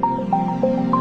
嗯。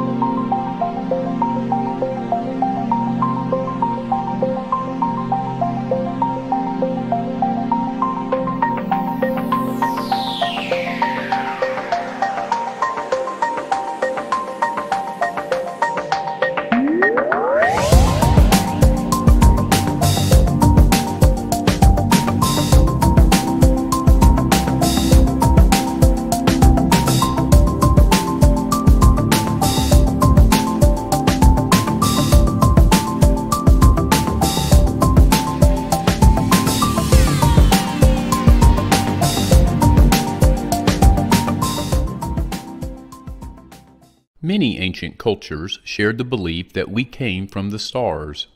Ancient cultures shared the belief that we came from the stars.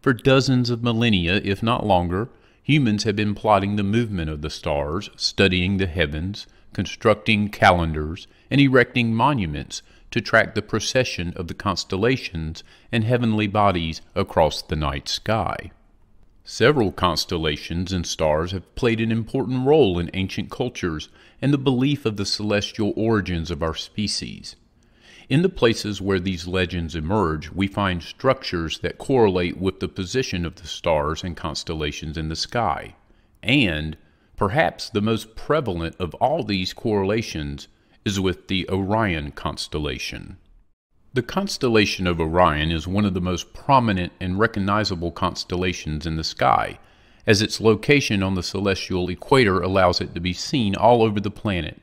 For dozens of millennia, if not longer, humans have been plotting the movement of the stars, studying the heavens, constructing calendars, and erecting monuments to track the procession of the constellations and heavenly bodies across the night sky. Several constellations and stars have played an important role in ancient cultures and the belief of the celestial origins of our species. In the places where these legends emerge, we find structures that correlate with the position of the stars and constellations in the sky. And, perhaps the most prevalent of all these correlations is with the Orion constellation. The constellation of Orion is one of the most prominent and recognizable constellations in the sky, as its location on the celestial equator allows it to be seen all over the planet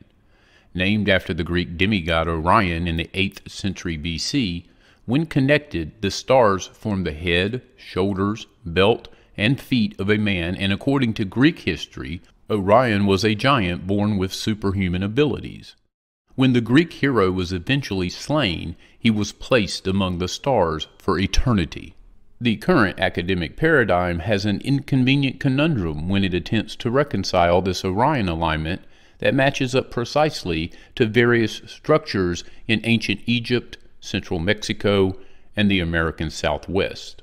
named after the Greek demigod Orion in the 8th century BC, when connected, the stars form the head, shoulders, belt, and feet of a man, and according to Greek history, Orion was a giant born with superhuman abilities. When the Greek hero was eventually slain, he was placed among the stars for eternity. The current academic paradigm has an inconvenient conundrum when it attempts to reconcile this Orion alignment that matches up precisely to various structures in ancient Egypt, central Mexico, and the American Southwest.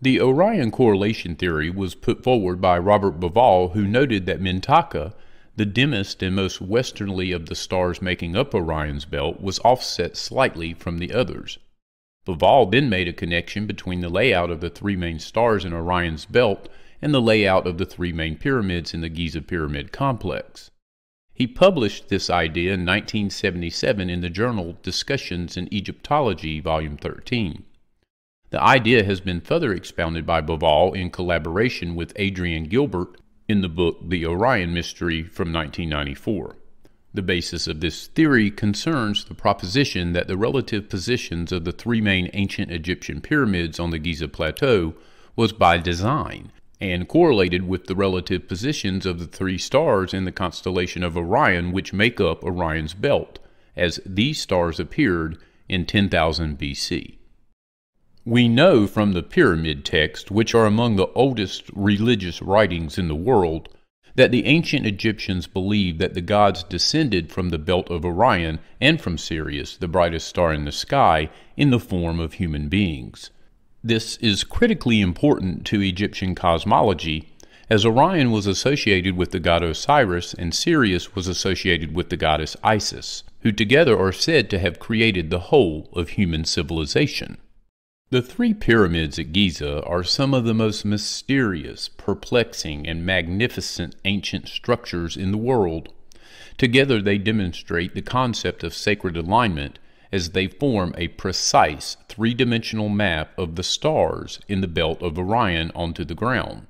The Orion correlation theory was put forward by Robert Bauval, who noted that Mintaka, the dimmest and most westernly of the stars making up Orion's belt, was offset slightly from the others. Bauval then made a connection between the layout of the three main stars in Orion's belt and the layout of the three main pyramids in the Giza Pyramid complex. He published this idea in 1977 in the journal Discussions in Egyptology, Volume 13. The idea has been further expounded by Bauval in collaboration with Adrian Gilbert in the book The Orion Mystery from 1994. The basis of this theory concerns the proposition that the relative positions of the three main ancient Egyptian pyramids on the Giza Plateau was by design and correlated with the relative positions of the three stars in the constellation of Orion which make up Orion's belt, as these stars appeared in 10,000 BC. We know from the pyramid texts, which are among the oldest religious writings in the world, that the ancient Egyptians believed that the gods descended from the belt of Orion and from Sirius, the brightest star in the sky, in the form of human beings. This is critically important to Egyptian cosmology, as Orion was associated with the god Osiris and Sirius was associated with the goddess Isis, who together are said to have created the whole of human civilization. The three pyramids at Giza are some of the most mysterious, perplexing, and magnificent ancient structures in the world. Together they demonstrate the concept of sacred alignment as they form a precise three-dimensional map of the stars in the belt of Orion onto the ground.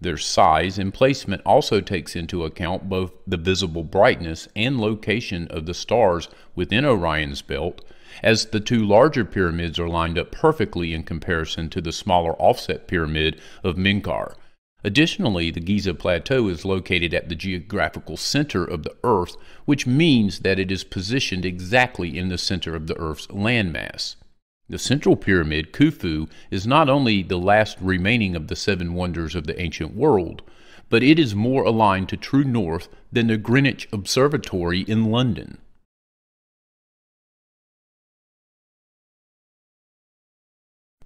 Their size and placement also takes into account both the visible brightness and location of the stars within Orion's belt, as the two larger pyramids are lined up perfectly in comparison to the smaller offset pyramid of Menkaure. Additionally, the Giza Plateau is located at the geographical center of the Earth, which means that it is positioned exactly in the center of the Earth's landmass. The central pyramid, Khufu, is not only the last remaining of the seven wonders of the ancient world, but it is more aligned to true north than the Greenwich Observatory in London.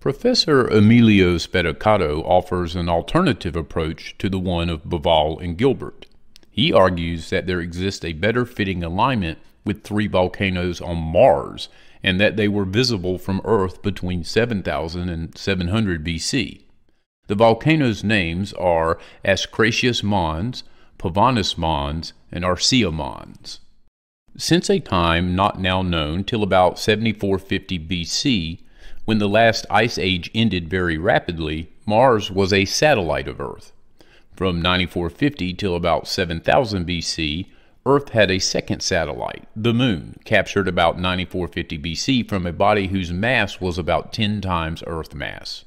Professor Emilio Spedicato offers an alternative approach to the one of Bauval and Gilbert. He argues that there exists a better fitting alignment with three volcanoes on Mars and that they were visible from Earth between 7000 and 700 BC. The volcanoes' names are Ascraeus Mons, Pavonis Mons, and Arsia Mons. Since a time not now known till about 7450 BC, when the last ice age ended very rapidly, Mars was a satellite of Earth. From 9450 till about 7000 BC, Earth had a second satellite, the Moon, captured about 9450 BC from a body whose mass was about 10 times Earth mass.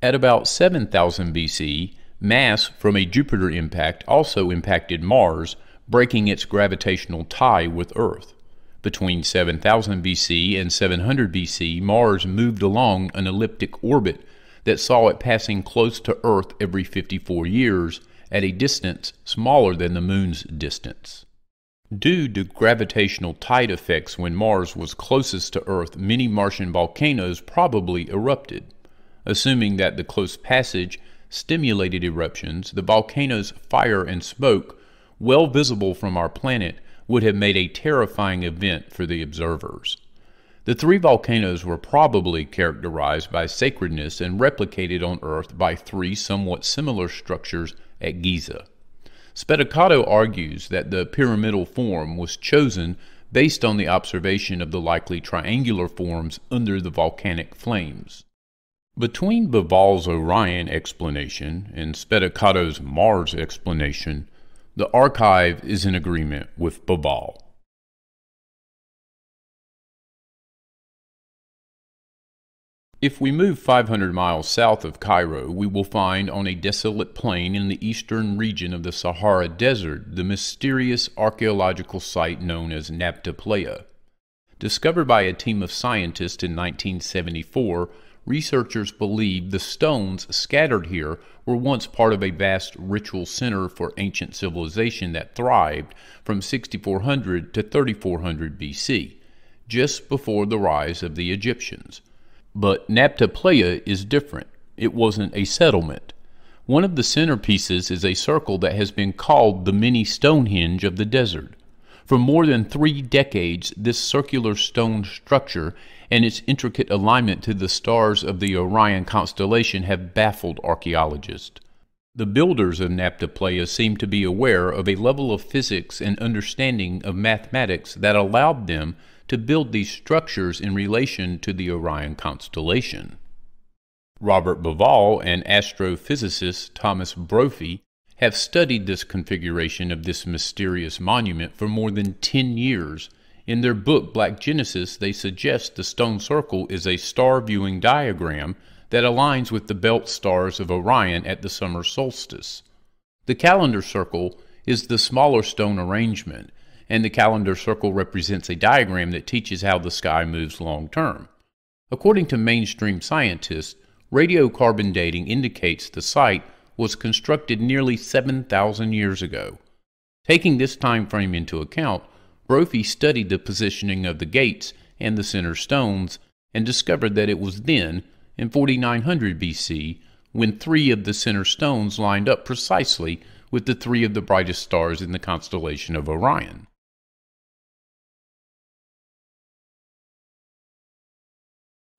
At about 7000 BC, mass from a Jupiter impact also impacted Mars, breaking its gravitational tie with Earth. Between 7000 BC and 700 BC, Mars moved along an elliptic orbit that saw it passing close to Earth every 54 years at a distance smaller than the Moon's distance. Due to gravitational tide effects when Mars was closest to Earth, many Martian volcanoes probably erupted. Assuming that the close passage stimulated eruptions, the volcano's fire and smoke, well visible from our planet, would have made a terrifying event for the observers. The three volcanoes were probably characterized by sacredness and replicated on Earth by three somewhat similar structures at Giza. Spedicato argues that the pyramidal form was chosen based on the observation of the likely triangular forms under the volcanic flames. Between Bauval's Orion explanation and Spedicato's Mars explanation, the archive is in agreement with Bauval. If we move 500 miles south of Cairo, we will find on a desolate plain in the eastern region of the Sahara Desert the mysterious archaeological site known as Nabta Playa. Discovered by a team of scientists in 1974, researchers believe the stones scattered here were once part of a vast ritual center for ancient civilization that thrived from 6400 to 3400 BC, just before the rise of the Egyptians. But Nabta Playa is different. It wasn't a settlement. One of the centerpieces is a circle that has been called the mini Stonehenge of the desert. For more than three decades, this circular stone structure and its intricate alignment to the stars of the Orion constellation have baffled archaeologists. The builders of Nabta seem to be aware of a level of physics and understanding of mathematics that allowed them to build these structures in relation to the Orion constellation. Robert Bauval and astrophysicist Thomas Brophy have studied this configuration of this mysterious monument for more than 10 years. In their book Black Genesis, they suggest the stone circle is a star viewing diagram that aligns with the belt stars of Orion at the summer solstice. The calendar circle is the smaller stone arrangement, and the calendar circle represents a diagram that teaches how the sky moves long term. According to mainstream scientists, radiocarbon dating indicates the site was constructed nearly 7,000 years ago. Taking this time frame into account, Brophy studied the positioning of the gates and the center stones and discovered that it was then, in 4900 BC, when three of the center stones lined up precisely with the three of the brightest stars in the constellation of Orion.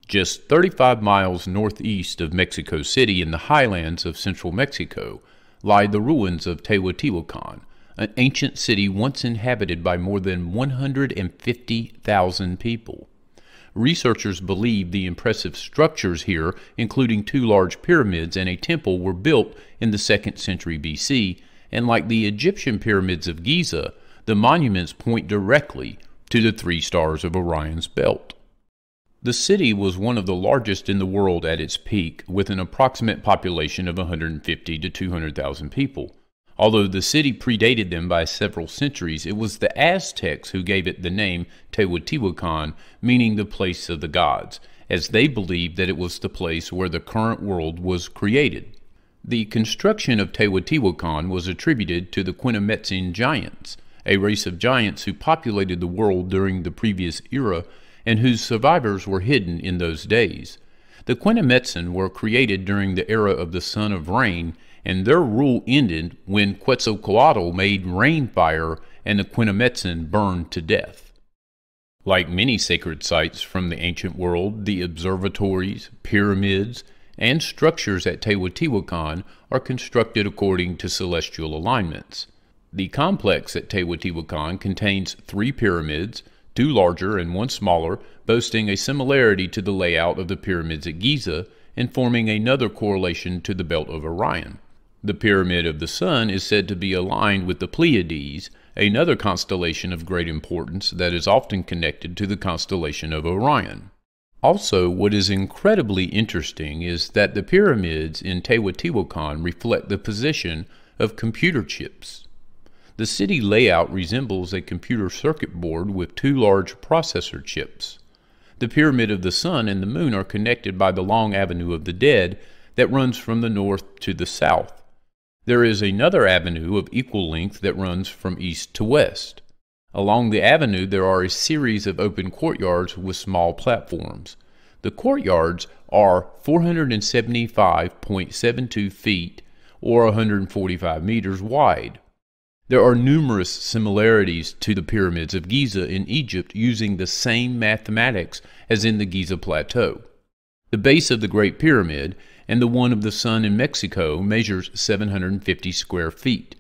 Just 35 miles northeast of Mexico City in the highlands of central Mexico lie the ruins of Teotihuacan, an ancient city once inhabited by more than 150,000 people. Researchers believe the impressive structures here, including two large pyramids and a temple, were built in the 2nd century BC, and like the Egyptian pyramids of Giza, the monuments point directly to the three stars of Orion's belt. The city was one of the largest in the world at its peak, with an approximate population of 150 to 200,000 people. Although the city predated them by several centuries, it was the Aztecs who gave it the name Teotihuacan, meaning the place of the gods, as they believed that it was the place where the current world was created. The construction of Teotihuacan was attributed to the Quinametzin giants, a race of giants who populated the world during the previous era and whose survivors were hidden in those days. The Quinametzin were created during the era of the Sun of Rain, and their rule ended when Quetzalcoatl made rain fire and the Quinametzin burned to death. Like many sacred sites from the ancient world, the observatories, pyramids, and structures at Teotihuacan are constructed according to celestial alignments. The complex at Teotihuacan contains three pyramids, two larger and one smaller, boasting a similarity to the layout of the pyramids at Giza and forming another correlation to the belt of Orion. The Pyramid of the Sun is said to be aligned with the Pleiades, another constellation of great importance that is often connected to the constellation of Orion. Also, what is incredibly interesting is that the pyramids in Teotihuacan reflect the position of computer chips. The city layout resembles a computer circuit board with two large processor chips. The Pyramid of the Sun and the Moon are connected by the long Avenue of the Dead that runs from the north to the south. There is another avenue of equal length that runs from east to west. Along the avenue there are a series of open courtyards with small platforms. The courtyards are 475.72 feet or 145 meters wide. There are numerous similarities to the pyramids of Giza in Egypt using the same mathematics as in the Giza Plateau. The base of the Great Pyramid and the one of the Sun in Mexico measures 750 square feet.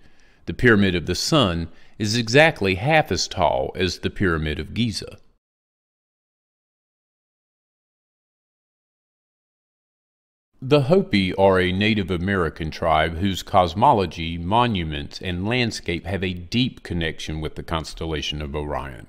The Pyramid of the Sun is exactly half as tall as the Pyramid of Giza. The Hopi are a Native American tribe whose cosmology, monuments, and landscape have a deep connection with the constellation of Orion.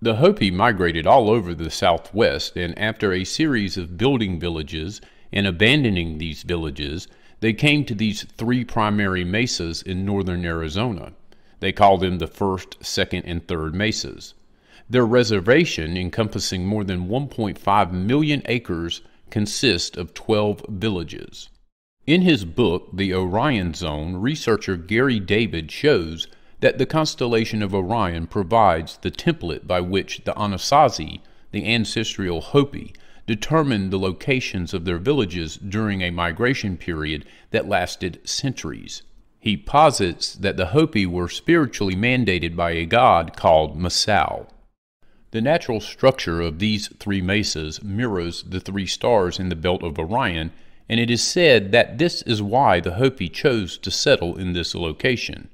The Hopi migrated all over the southwest, and after a series of building villages and abandoning these villages, they came to these three primary mesas in northern Arizona. They call them the first, second, and third mesas. Their reservation, encompassing more than 1.5 million acres, consists of 12 villages. In his book, The Orion Zone, researcher Gary David shows that the constellation of Orion provides the template by which the Anasazi, the ancestral Hopi, determined the locations of their villages during a migration period that lasted centuries. He posits that the Hopi were spiritually mandated by a god called Masao. The natural structure of these three mesas mirrors the three stars in the belt of Orion, and it is said that this is why the Hopi chose to settle in this location.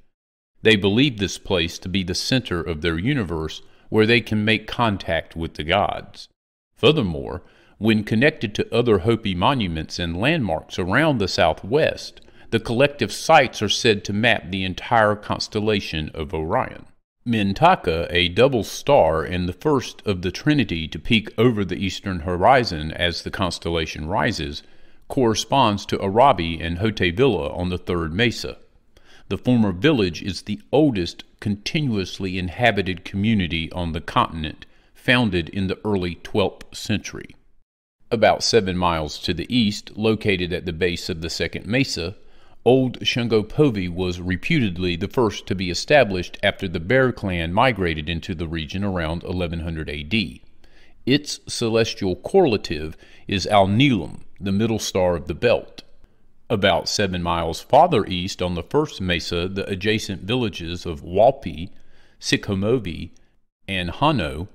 They believe this place to be the center of their universe where they can make contact with the gods. Furthermore, when connected to other Hopi monuments and landmarks around the southwest, the collective sites are said to map the entire constellation of Orion. Mintaka, a double star and the first of the Trinity to peak over the eastern horizon as the constellation rises, corresponds to Oraibi and Hotevilla on the third mesa. The former village is the oldest continuously inhabited community on the continent, founded in the early 12th century. About seven miles to the east, located at the base of the second mesa, Old Shungopovi was reputedly the first to be established after the Bear clan migrated into the region around 1100 AD. Its celestial correlative is Alnilam, the middle star of the belt. About seven miles farther east on the first mesa, the adjacent villages of Walpi, Sichomovi, and Hano,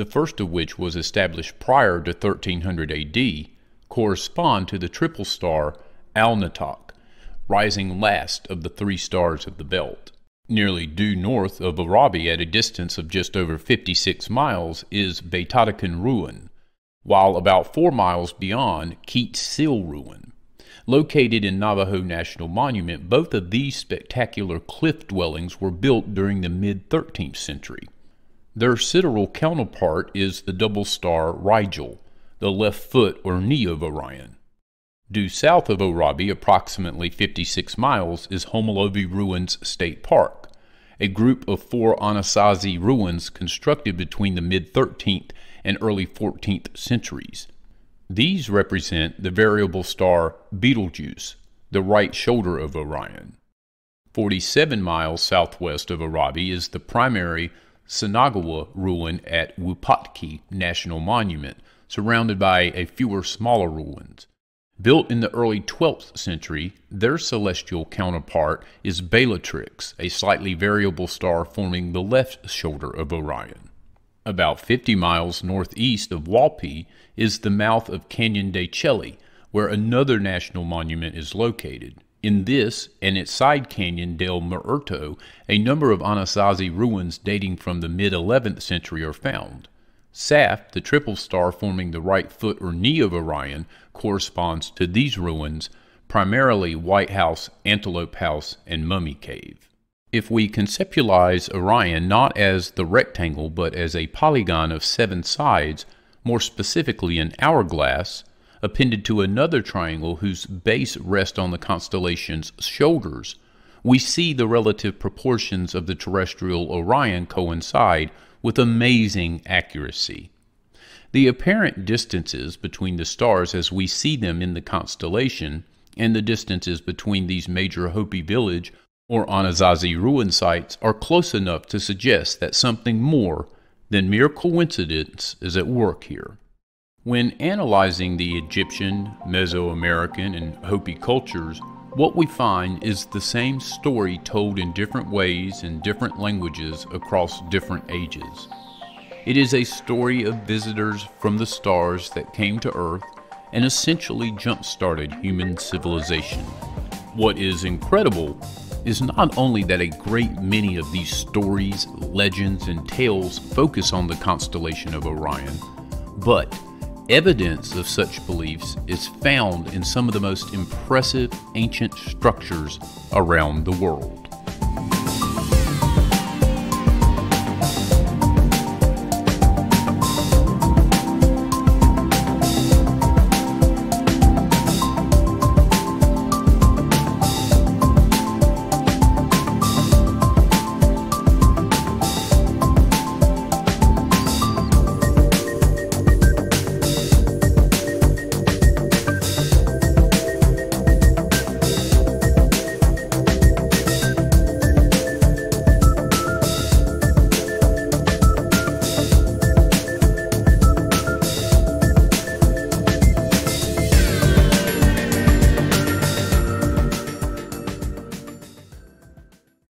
the first of which was established prior to 1300 AD, correspond to the triple star Alnitak rising last of the three stars of the belt. Nearly due north of Oraibi at a distance of just over 56 miles is Betatakin Ruin, while about four miles beyond Sil Ruin. Located in Navajo National Monument, both of these spectacular cliff dwellings were built during the mid 13th century. Their sidereal counterpart is the double star Rigel, the left foot or knee of Orion. Due south of Oraibi, approximately 56 miles, is Homolovi Ruins State Park, a group of four Anasazi ruins constructed between the mid 13th and early 14th centuries. These represent the variable star Betelgeuse, the right shoulder of Orion. 47 miles southwest of Oraibi is the primary Sinagua ruin at Wupatki National Monument, surrounded by a fewer smaller ruins. Built in the early 12th century, their celestial counterpart is Bellatrix, a slightly variable star forming the left shoulder of Orion. About 50 miles northeast of Walpi is the mouth of Canyon de Chelly, where another national monument is located. In this and its side canyon del Muerto, a number of Anasazi ruins dating from the mid 11th century are found. Saiph, the triple star forming the right foot or knee of Orion, corresponds to these ruins, primarily White House, Antelope House, and Mummy Cave. If we conceptualize Orion not as the rectangle but as a polygon of seven sides, more specifically an hourglass, appended to another triangle whose base rests on the constellation's shoulders, we see the relative proportions of the terrestrial Orion coincide with amazing accuracy. The apparent distances between the stars as we see them in the constellation and the distances between these major Hopi village or Anasazi ruin sites are close enough to suggest that something more than mere coincidence is at work here. When analyzing the Egyptian, Mesoamerican, and Hopi cultures, what we find is the same story told in different ways in different languages across different ages. It is a story of visitors from the stars that came to Earth and essentially jump started human civilization. What is incredible is not only that a great many of these stories, legends, and tales focus on the constellation of Orion, but Evidence of such beliefs is found in some of the most impressive ancient structures around the world.